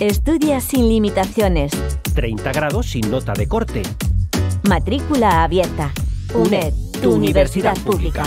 Estudia sin limitaciones. 30 grados sin nota de corte. Matrícula abierta. UNED, tu universidad pública.